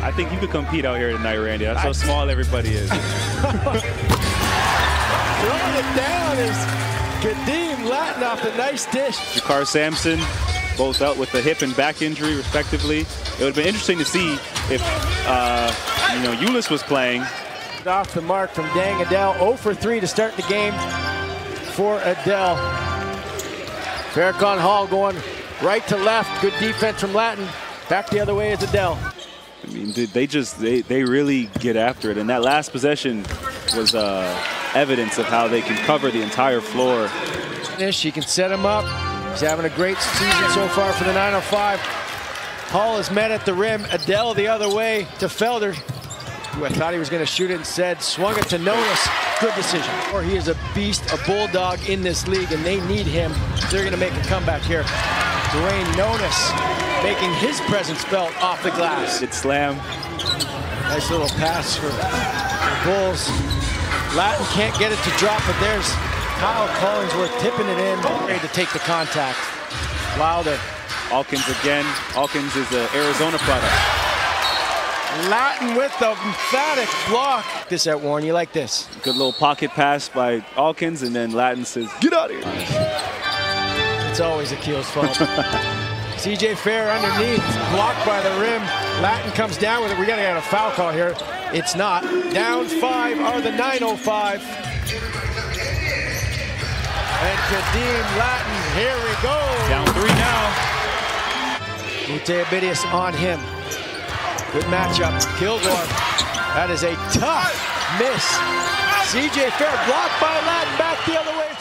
I think you could compete out here tonight, Randy. That's how small everybody is. Throwing it down is Khadeem Lattin off the nice dish. Jakarr Sampson, both out with the hip and back injury, respectively. It would have been interesting to see if, uh, you know, Ulis was playing. Off the mark from Deng Adel. 0 for 3 to start the game for Adel. Farrakhan Hall going right to left. Good defense from Lattin. Back the other way is Adel. I mean, dude, they just they they really get after it, and that last possession was uh, evidence of how they can cover the entire floor. He can set him up. He's having a great season so far for the 905. Hall is met at the rim. Adel the other way to Felder, who I thought he was going to shoot it instead. Swung it to Notice. Good decision. Or he is a beast, a bulldog in this league, and they need him. They're going to make a comeback here. Duane Notice making his presence felt off the glass. It slam. Nice little pass for the Bulls. Lattin can't get it to drop, but there's Kyle Collinsworth tipping it in, ready to take the contact. Wilder. Alkins again. Alkins is an Arizona product. Lattin with the emphatic block. This at Warren, you like this? Good little pocket pass by Alkins, and then Lattin says, get out of here. It's always Akil's fault. CJ Fair underneath, blocked by the rim. Lattin comes down with it. We gotta get a foul call here. It's not. Down five are the 905. And Khadeem Lattin, here we go. Down three now. Ute Abidius on him. Good matchup. Kilgore. That is a tough miss. CJ Fair blocked by Lattin back the other way.